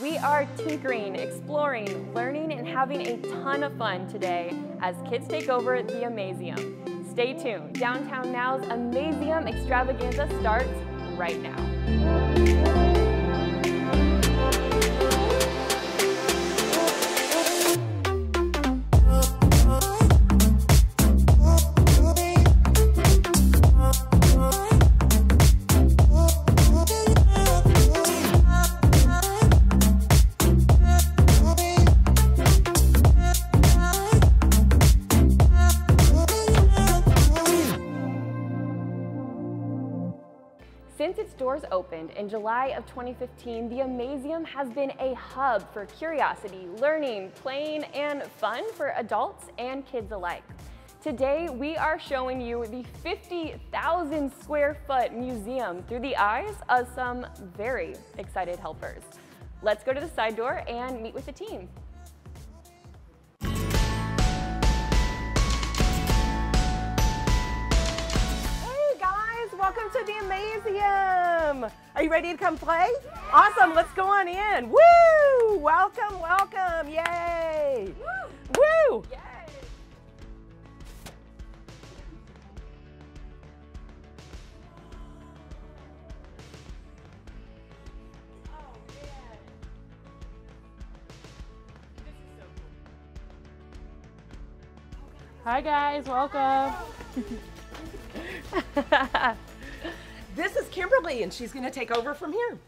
We are tinkering, exploring, learning, and having a ton of fun today as kids take over the Amazeum. Stay tuned. Downtown Now's Amazeum extravaganza starts right now. In July of 2015, the Amazeum has been a hub for curiosity, learning, playing, and fun for adults and kids alike. Today, we are showing you the 50,000 square foot museum through the eyes of some very excited helpers. Let's go to the side door and meet with the team. Hey guys, welcome to the Amazeum. Are you ready to come play? Awesome, let's go on in. Woo! Welcome, welcome, yay! Woo! Yay! Hi guys, welcome. This is Kimberly and she's gonna take over from here.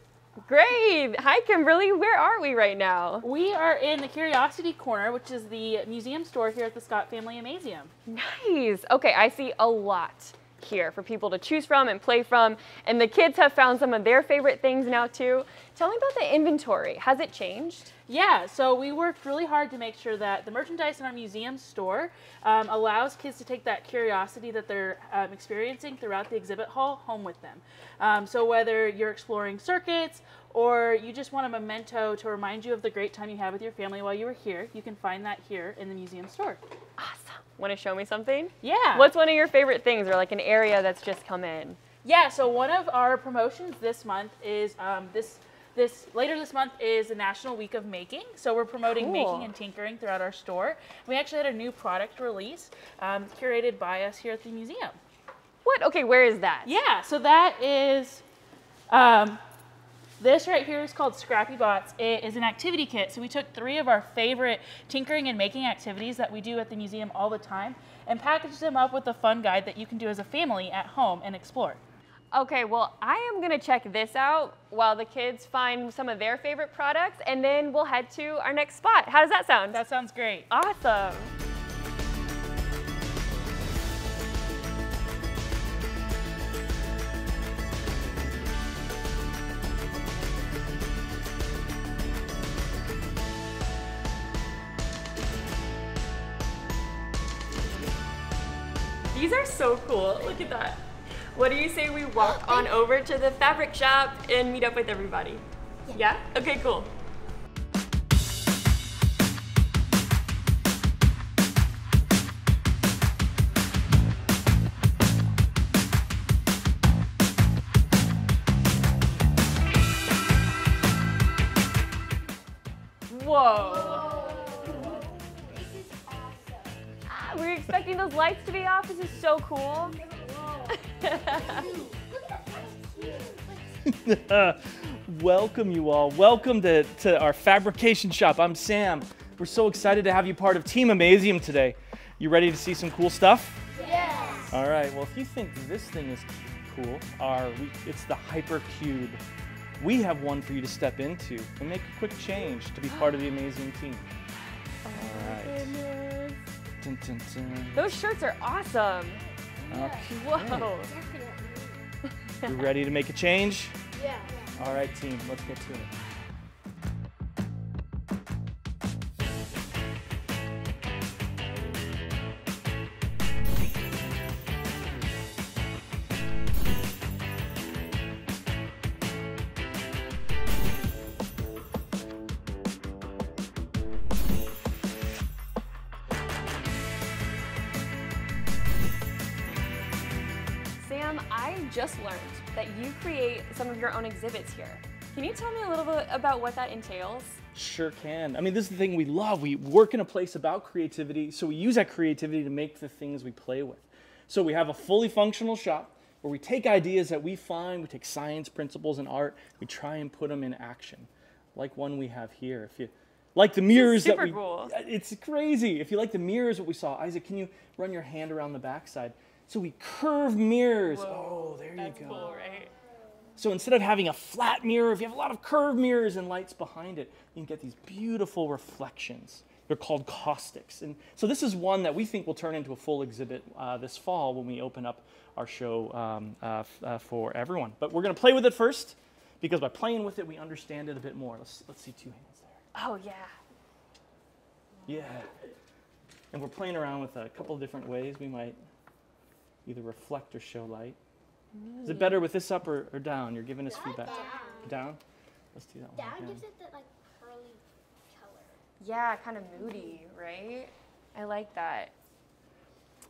Great! Hi, Kimberly. Where are we right now? We are in the Curiosity Corner, which is the museum store here at the Scott Family Amazeum. Nice. Okay, I see a lot here for people to choose from and play from, and the kids have found some of their favorite things now too. Tell me about the inventory. Has it changed? Yeah, so we worked really hard to make sure that the merchandise in our museum store um, allows kids to take that curiosity that they're um, experiencing throughout the exhibit hall home with them. Um, so whether you're exploring circuits or you just want a memento to remind you of the great time you had with your family while you were here, you can find that here in the museum store. Awesome. Want to show me something? Yeah. What's one of your favorite things or like an area that's just come in? Yeah, so one of our promotions this month is um, this this later this month is the National Week of Making. So we're promoting Cool. making and tinkering throughout our store. We actually had a new product release um, curated by us here at the museum. What? Okay, where is that? Yeah, so that is um, this right here is called Scrappy Bots. It is an activity kit. So we took three of our favorite tinkering and making activities that we do at the museum all the time and packaged them up with a fun guide that you can do as a family at home and explore. Okay, well, I am gonna check this out while the kids find some of their favorite products, and then we'll head to our next spot. How does that sound? That sounds great. awesome. These are so cool. Look at that. What do you say we walk oh, on over to the fabric shop and meet up with everybody? Yeah? Okay, cool. Cool. Welcome, you all. Welcome to, to our fabrication shop. I'm Sam. We're so excited to have you part of Team Amazeum today. You ready to see some cool stuff? Yes. All right. Well, if you think this thing is cool, our we, it's the Hypercube. We have one for you to step into and make a quick change to be part of the Amazeum team. Oh all right. Dun, dun, dun. Those shirts are awesome. Okay. Whoa. You ready to make a change? Yeah. All right, team. Let's get to it. Sam, I just learned that you create some of your own exhibits here. Can you tell me a little bit about what that entails? Sure can. I mean, this is the thing we love. We work in a place about creativity, so we use that creativity to make the things we play with. So we have a fully functional shop where we take ideas that we find, we take science principles and art, we try and put them in action, like one we have here. If you like the mirrors that we, cool. Uh, it's crazy. If you like the mirrors, what we saw, Isaac, can you run your hand around the backside? So we curve mirrors. oh, there That's you go. cool, right? So instead of having a flat mirror, if you have a lot of curved mirrors and lights behind it, you can get these beautiful reflections. They're called caustics. And so this is one that we think will turn into a full exhibit uh, this fall when we open up our show um, uh, f- uh, for everyone. But we're going to play with it first because by playing with it, we understand it a bit more. Let's, let's see two hands there. Oh, yeah. Yeah. And we're playing around with a couple of different ways we might either reflect or show light. Is it better with this up or, or down? You're giving us feedback. Down? Let's do that one. Down again. gives it that like pearly color. Yeah, kind of moody, right? I like that.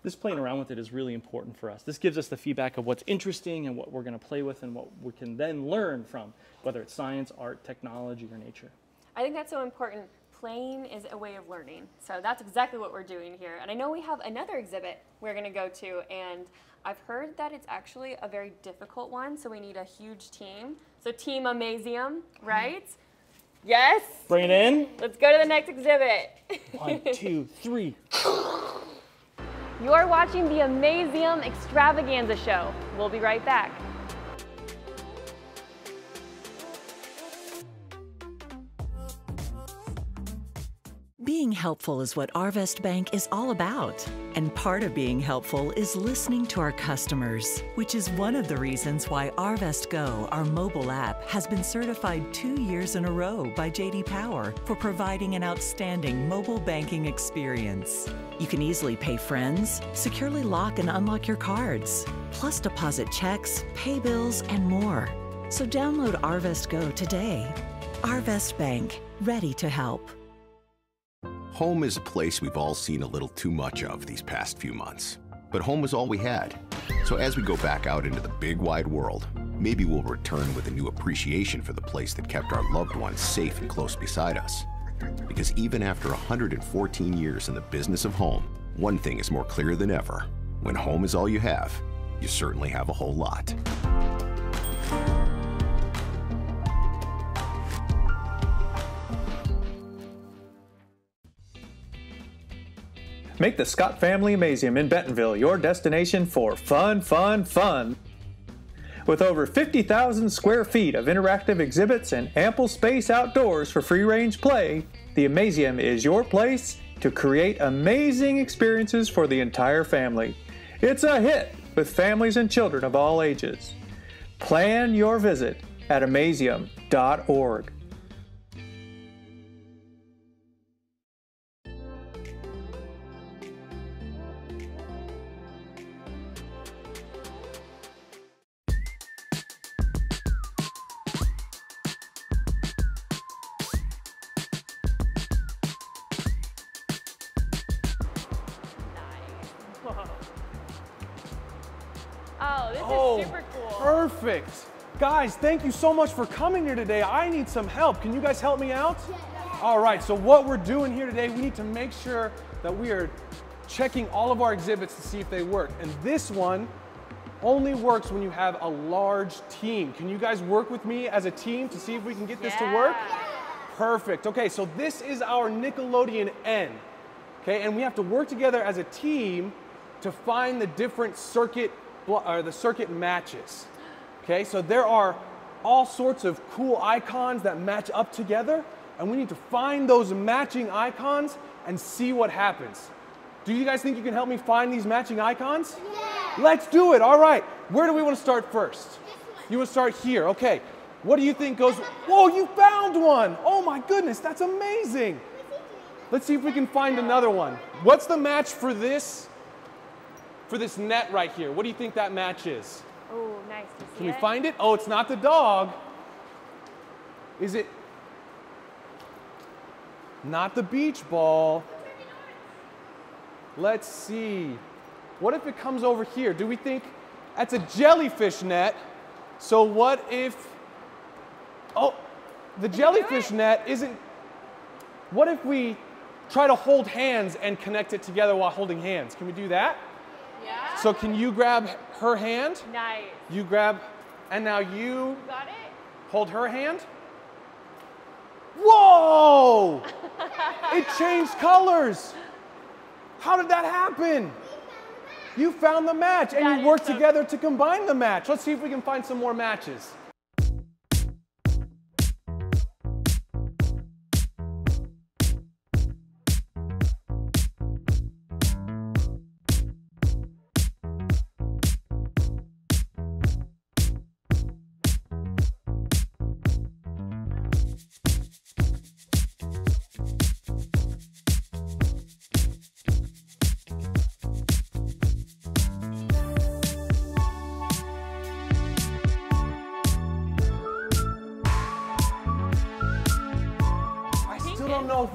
This playing around with it is really important for us. This gives us the feedback of what's interesting and what we're going to play with and what we can then learn from, whether it's science, art, technology, or nature. I think that's so important. Playing is a way of learning. So that's exactly what we're doing here. And I know we have another exhibit we're going to go to, and I've heard that it's actually a very difficult one, so we need a huge team. So, Team Amazeum, mm-hmm. right? Yes? Bring it in. Let's go to the next exhibit. One, two, three. You're watching the Amazeum Extravaganza Show. We'll be right back. Being helpful is what Arvest Bank is all about. And part of being helpful is listening to our customers, which is one of the reasons why Arvest Go, our mobile app, has been certified two years in a row by JD Power for providing an outstanding mobile banking experience. You can easily pay friends, securely lock and unlock your cards, plus deposit checks, pay bills, and more. So download Arvest Go today. Arvest Bank, ready to help. Home is a place we've all seen a little too much of these past few months. But home was all we had. So as we go back out into the big wide world, maybe we'll return with a new appreciation for the place that kept our loved ones safe and close beside us. Because even after 114 years in the business of home, one thing is more clear than ever. When home is all you have, you certainly have a whole lot. Make the Scott Family Amazeum in Bentonville your destination for fun, fun, fun. With over 50,000 square feet of interactive exhibits and ample space outdoors for free range play, the Amazeum is your place to create amazing experiences for the entire family. It's a hit with families and children of all ages. Plan your visit at amazeum.org. thank you so much for coming here today. I need some help. Can you guys help me out? Yes. All right, so what we're doing here today, we need to make sure that we are checking all of our exhibits to see if they work. And this one only works when you have a large team. Can you guys work with me as a team to see if we can get this to work? Perfect. Okay, so this is our Nickelodeon N. Okay, and we have to work together as a team to find the different circuit or the circuit matches. Okay, so there are all sorts of cool icons that match up together, and we need to find those matching icons and see what happens. Do you guys think you can help me find these matching icons? Yeah. Let's do it. All right. Where do we want to start first? You want to start here. Okay. What do you think goes? Whoa, you found one. Oh my goodness, that's amazing. Let's see if we can find another one. What's the match for this? For this net right here. What do you think that match is? Nice Can we it. find it? Oh, it's not the dog. Is it? Not the beach ball. Let's see. What if it comes over here? Do we think that's a jellyfish net? So what if? Oh, the jellyfish net isn't. What if we try to hold hands and connect it together while holding hands? Can we do that? Yeah. So can you grab her hand? Nice. You grab, and now you Got it? hold her hand. Whoa! it changed colors. How did that happen? You found the match and That you worked so together to combine the match. Let's see if we can find some more matches.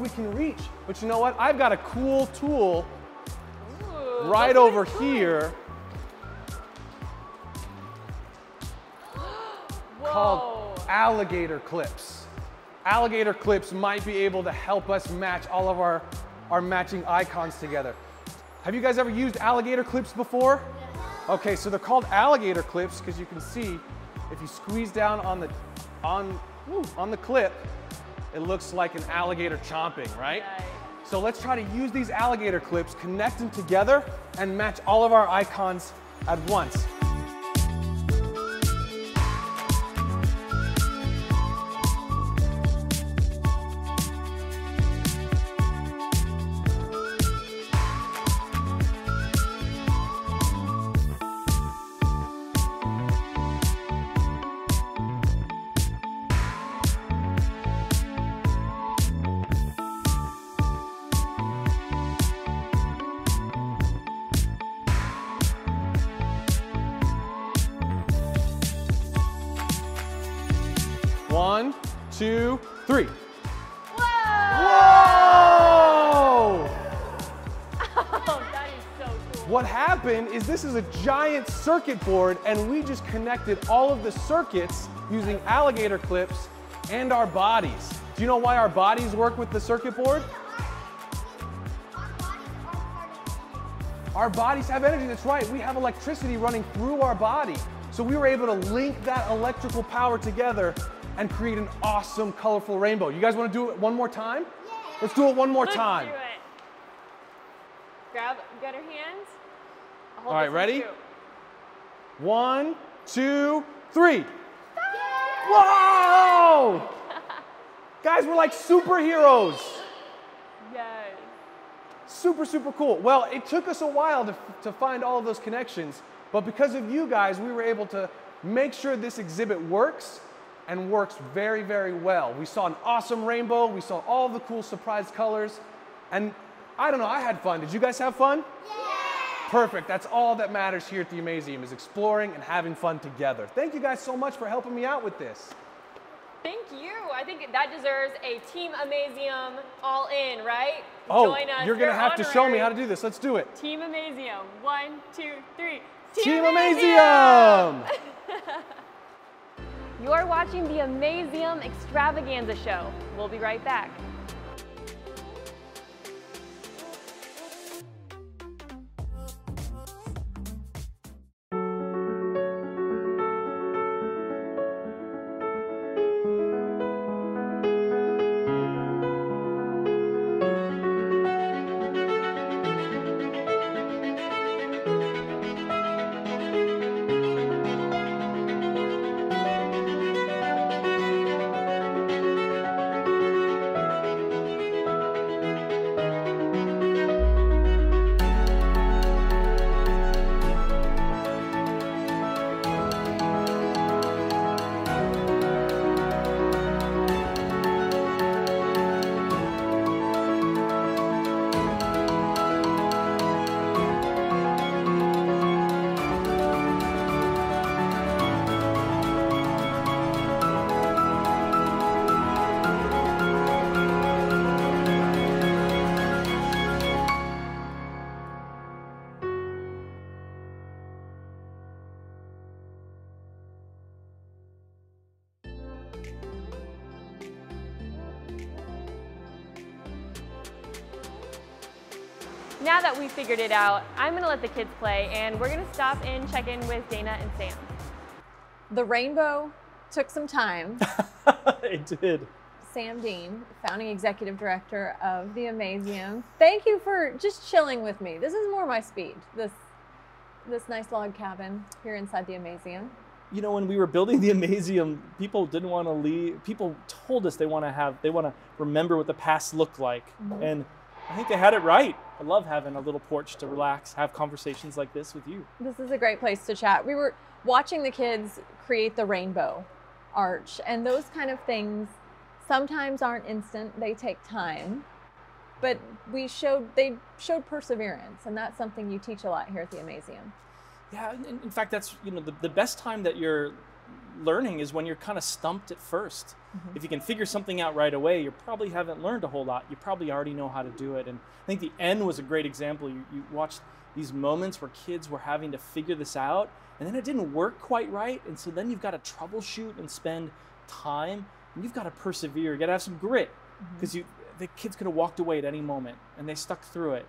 We can reach, but you know what? I've got a cool tool Ooh, right over doing. here called alligator clips. Alligator clips might be able to help us match all of our, our matching icons together. Have you guys ever used alligator clips before? Okay, so they're called alligator clips because you can see if you squeeze down on the on woo, on the clip, it looks like an alligator chomping, right? So let's try to use these alligator clips, connect them together, and match all of our icons at once. Three. Whoa! Whoa! Oh, that is so cool. What happened is this is a giant circuit board and we just connected all of the circuits using alligator clips and our bodies. Do you know why our bodies work with the circuit board? Our bodies have energy, that's right. We have electricity running through our body. So we were able to link that electrical power together and create an awesome, colorful rainbow. You guys wanna do it one more time? Let's do it one more Let's time. do it. Grab, get her hands. Hold All right, ready? too. One, two, three. Whoa! Guys, we're like superheroes. Yes. Super, super cool. Well, it took us a while to, to find all of those connections, but because of you guys, we were able to make sure this exhibit works and works very, very well. We saw an awesome rainbow, we saw all the cool surprise colors, and I don't know, I had fun. Did you guys have fun? Yeah. Perfect. That's all that matters here at the Amazeum is exploring and having fun together. Thank you guys so much for helping me out with this. Thank you. I think that deserves a Team Amazeum all in, right? Oh, Join us. you're gonna You're have to show me how to do this. Let's do it. Team Amazeum. One, two, three. Team Amazeum! You're watching the Amazeum Extravaganza Show. We'll be right back. That we figured it out, I'm gonna let the kids play and we're gonna stop and check in with Dana and Sam. The rainbow took some time. it did. Sam Dean, founding executive director of the Amazeum. Thank you for just chilling with me. This is more my speed. This this nice log cabin here inside the Amazeum. You know, when we were building the Amazeum, people didn't want to leave. People told us they want to have, they want to remember what the past looked like, Mhm. and I think they had it right. I love having a little porch to relax, have conversations like this with you. This is a great place to chat. We were watching the kids create the rainbow arch, and those kind of things sometimes aren't instant. They take time. But we showed they showed perseverance, and that's something you teach a lot here at the Amazeum. Yeah, in, in fact, that's you know the, the best time that you're learning is when you're kind of stumped at 1st Mhm. If you can figure something out right away, you probably haven't learned a whole lot. You probably already know how to do it. And I think the end was a great example. You, you watched these moments where kids were having to figure this out, and then it didn't work quite right. And so then you've got to troubleshoot and spend time, and you've got to persevere. You got to have some grit because you the kids could have walked away at any moment, and they stuck through it.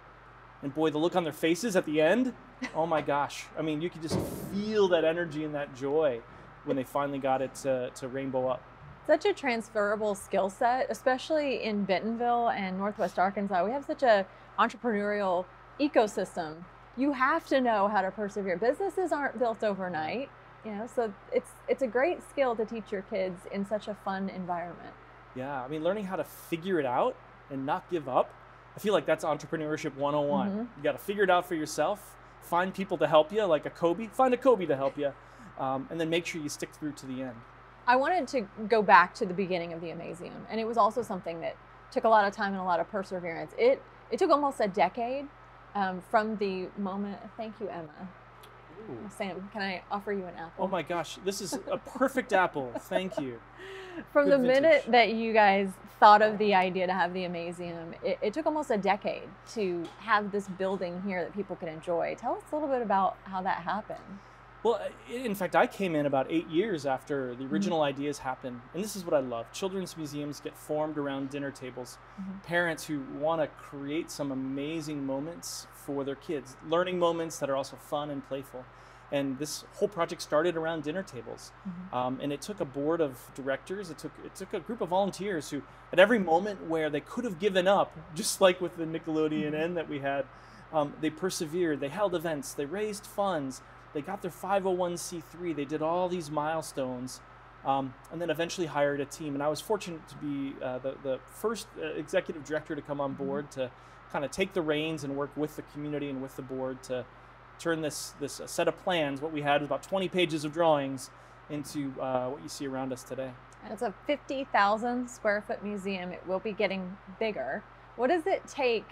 And boy, the look on their faces at the end, oh my gosh. I mean, you could just feel that energy and that joy when they finally got it to, to rainbow up. Such a transferable skill set, especially in Bentonville and Northwest Arkansas. We have such a entrepreneurial ecosystem. You have to know how to persevere. Businesses aren't built overnight, you know, so it's it's a great skill to teach your kids in such a fun environment. Yeah, I mean, learning how to figure it out and not give up. I feel like that's entrepreneurship 101. Mhm. You got to figure it out for yourself, find people to help you, like a Kobe, find a Kobe to help you, um, and then make sure you stick through to the end. I wanted to go back to the beginning of the Amazeum, and it was also something that took a lot of time and a lot of perseverance. It it took almost a decade um, from the moment. Thank you, Emma. Sam, can I offer you an apple? Oh my gosh, this is a perfect apple. Thank you. From Good the minute that you guys thought of the idea to have the Amazeum, it, it took almost a decade to have this building here that people could enjoy. Tell us a little bit about how that happened. Well, in fact, I came in about eight years after Mm-hmm. the original ideas happened. And this is what I love children's museums get formed around dinner tables. Mhm. Parents who want to create some amazing moments for their kids, learning moments that are also fun and playful. And this whole project started around dinner tables. Mm-hmm. Um, and it took a board of directors, it took, it took a group of volunteers who, at every moment where they could have given up, just like with the Nickelodeon end that we had, um, they persevered, they held events, they raised funds, they got their 501c3, they did all these milestones, um, and then eventually hired a team. And I was fortunate to be uh, the, the first uh, executive director to come on board to kind of take the reins and work with the community and with the board to turn this, this uh, set of plans, what we had was about 20 pages of drawings, into uh, what you see around us today. And it's a 50,000 square foot museum. It will be getting bigger. What does it take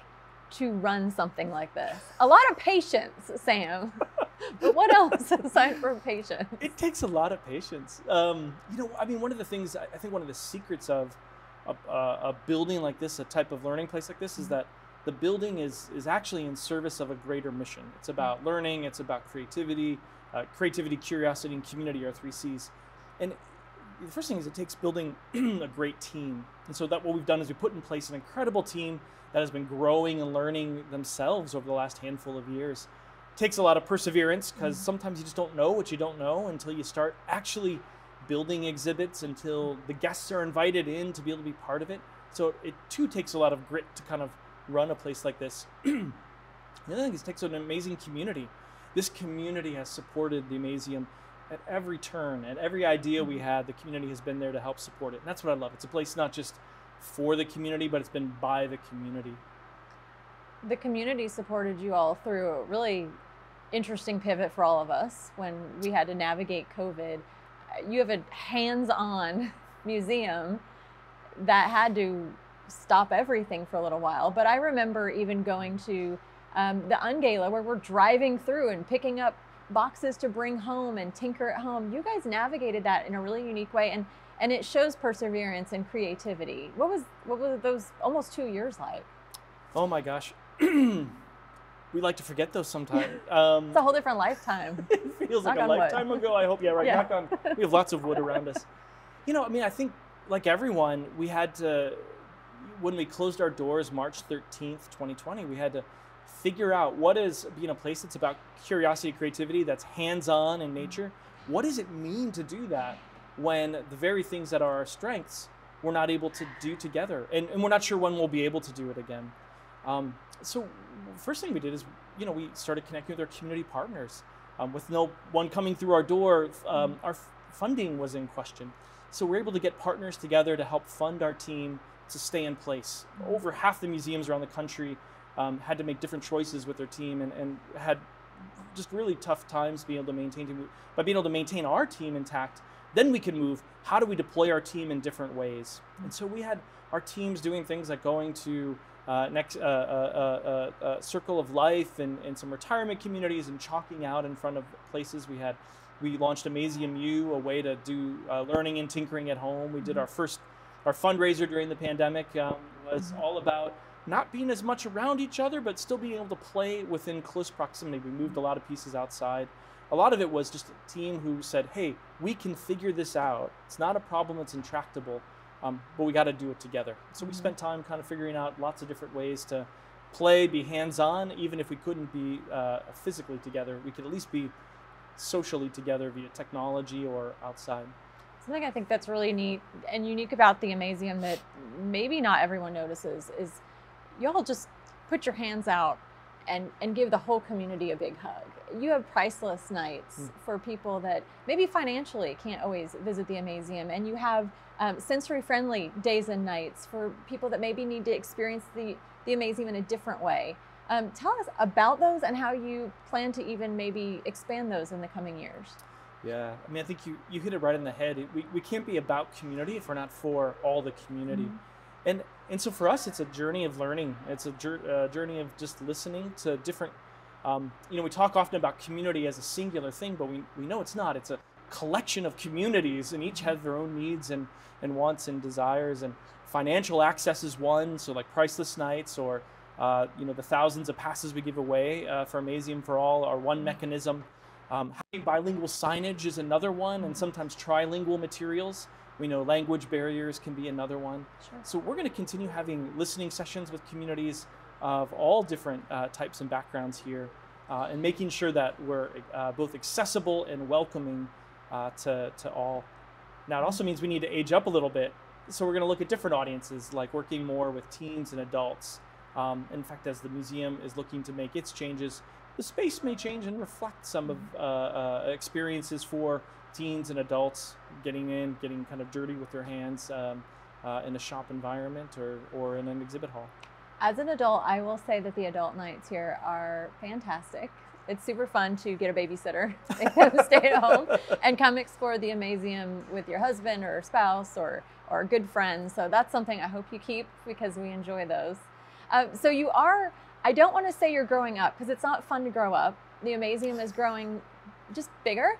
to run something like this? A lot of patience, Sam. but what else aside from patience? It takes a lot of patience. Um, you know, I mean, one of the things I think one of the secrets of a, a, a building like this, a type of learning place like this, is that the building is is actually in service of a greater mission. It's about learning. It's about creativity, uh, creativity, curiosity, and community are three C's. And the first thing is it takes building a great team. And so that what we've done is we put in place an incredible team that has been growing and learning themselves over the last handful of years. Takes a lot of perseverance because sometimes you just don't know what you don't know until you start actually building exhibits until the guests are invited in to be able to be part of it. So it too takes a lot of grit to kind of run a place like this. the other thing is it takes an amazing community. This community has supported the Amazeum at every turn, at every idea we had, the community has been there to help support it. And that's what I love. It's a place not just for the community, but it's been by the community. The community supported you all through really interesting pivot for all of us when we had to navigate COVID. You have a hands on museum that had to stop everything for a little while. But I remember even going to um, the Ungala where we're driving through and picking up boxes to bring home and tinker at home. You guys navigated that in a really unique way and and it shows perseverance and creativity. What was what were those almost 2 years like? Oh my gosh. we like to forget those sometimes. Um, It's a whole different lifetime. it feels like a on wood. lifetime ago. I hope, yeah, right. Yeah. Knock on. We have lots of wood around us. You know, I mean, I think like everyone, we had to, when we closed our doors March 13th, 2020, we had to figure out what is being a place that's about curiosity, creativity, that's hands-on in nature. What does it mean to do that when the very things that are our strengths we're not able to do together, and, and we're not sure when we'll be able to do it again. Um, so first thing we did is, you know, we started connecting with our community partners. Um, with no one coming through our door, um, our f- funding was in question. So we're able to get partners together to help fund our team to stay in place. Over half the museums around the country um, had to make different choices with their team and, and had just really tough times being able to maintain by being able to maintain our team intact then we can move how do we deploy our team in different ways and so we had our teams doing things like going to uh, next uh, uh, uh, uh circle of life and, and some retirement communities and chalking out in front of places we had we launched Amazeum U, a way to do uh, learning and tinkering at home. We did mm-hmm. our first, our fundraiser during the pandemic um, was mm-hmm. all about not being as much around each other, but still being able to play within close proximity. We moved a lot of pieces outside. A lot of it was just a team who said, hey, we can figure this out. It's not a problem that's intractable, um, but we got to do it together. So we mm-hmm. spent time kind of figuring out lots of different ways to play, be hands on. Even if we couldn't be uh, physically together, we could at least be socially together via technology or outside. Something I think that's really neat and unique about the Amazeum that maybe not everyone notices is y'all just put your hands out and, and give the whole community a big hug. You have priceless nights mm. for people that maybe financially can't always visit the Amazeum, and you have um, sensory friendly days and nights for people that maybe need to experience the, the Amazeum in a different way. Um, tell us about those and how you plan to even maybe expand those in the coming years. Yeah, I mean, I think you, you hit it right in the head. We, we can't be about community if we're not for all the community. Mm-hmm. And, and so for us, it's a journey of learning. It's a uh, journey of just listening to different, um, you know, we talk often about community as a singular thing, but we, we know it's not. It's a collection of communities, and each have their own needs and, and wants and desires. And financial access is one, so like priceless nights or uh, you know, the thousands of passes we give away uh, for Amazeum for All are one mechanism. Um, having bilingual signage is another one, and sometimes trilingual materials. We know language barriers can be another one. Sure. So we're going to continue having listening sessions with communities of all different uh, types and backgrounds here, uh, and making sure that we're uh, both accessible and welcoming uh, to, to all. Now, it also means we need to age up a little bit. So we're going to look at different audiences, like working more with teens and adults. Um, in fact, as the museum is looking to make its changes, the space may change and reflect some of uh, uh, experiences for teens and adults getting in, getting kind of dirty with their hands um, uh, in a shop environment or, or in an exhibit hall. As an adult, I will say that the adult nights here are fantastic. It's super fun to get a babysitter, stay at home, and come explore the Amazeum with your husband or spouse or, or good friends. So that's something I hope you keep because we enjoy those. Uh, so you are, I don't want to say you're growing up because it's not fun to grow up. The Amazeum is growing just bigger,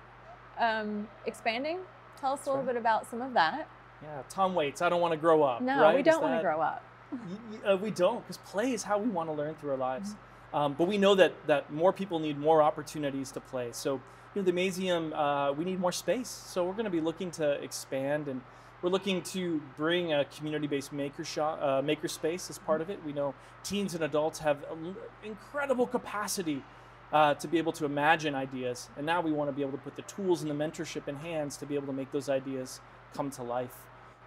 um, expanding. Tell us That's a little right. bit about some of that. Yeah, Tom Waits, I don't want to grow up. No, right? we don't want to grow up. uh, we don't, because play is how we want to learn through our lives. Mm-hmm. Um, but we know that, that more people need more opportunities to play. So, you know, the Amazeum, uh, we need more space. So we're going to be looking to expand and we're looking to bring a community-based maker shop, uh, maker space as part of it. We know teens and adults have incredible capacity uh, to be able to imagine ideas, and now we want to be able to put the tools and the mentorship in hands to be able to make those ideas come to life.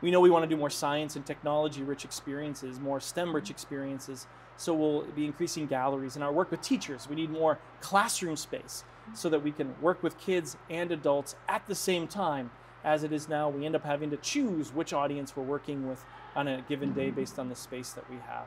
We know we want to do more science and technology-rich experiences, more STEM-rich experiences. So we'll be increasing galleries. In our work with teachers, we need more classroom space so that we can work with kids and adults at the same time as it is now, we end up having to choose which audience we're working with on a given day based on the space that we have.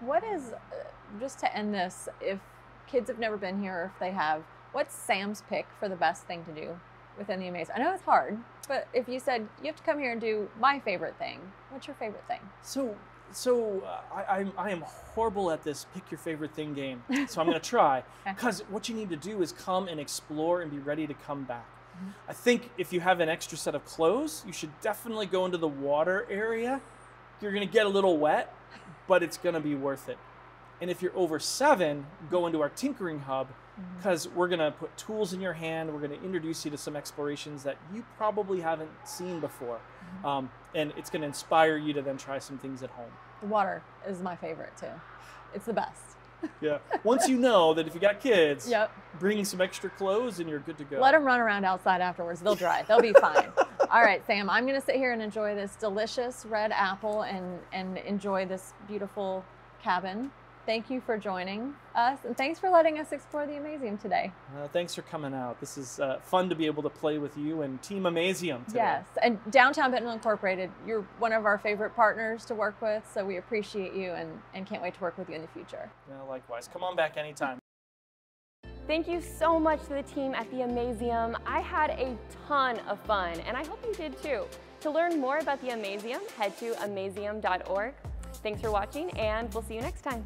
What is, uh, just to end this, if kids have never been here or if they have, what's Sam's pick for the best thing to do within the Amaze? I know it's hard, but if you said you have to come here and do my favorite thing, what's your favorite thing? So, so uh, I, I'm, I am horrible at this pick your favorite thing game. So I'm going to try because okay. what you need to do is come and explore and be ready to come back. I think if you have an extra set of clothes, you should definitely go into the water area. You're going to get a little wet, but it's going to be worth it. And if you're over seven, go into our tinkering hub because mm-hmm. we're going to put tools in your hand. We're going to introduce you to some explorations that you probably haven't seen before. Mm-hmm. Um, and it's going to inspire you to then try some things at home. The water is my favorite too. It's the best. Yeah. Once you know that if you got kids, Yep. bringing some extra clothes and you're good to go. Let them run around outside afterwards. They'll dry. They'll be fine. All right, Sam. I'm going to sit here and enjoy this delicious red apple and and enjoy this beautiful cabin. Thank you for joining us, and thanks for letting us explore the Amazeum today. Uh, thanks for coming out. This is uh, fun to be able to play with you and Team Amazeum today. Yes, and Downtown Bentonville Incorporated, you're one of our favorite partners to work with, so we appreciate you and, and can't wait to work with you in the future. Yeah, likewise. Come on back anytime. Thank you so much to the team at the Amazeum. I had a ton of fun, and I hope you did too. To learn more about the Amazeum, head to amazeum.org. Thanks for watching, and we'll see you next time.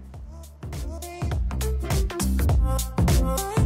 Oh, oh, oh.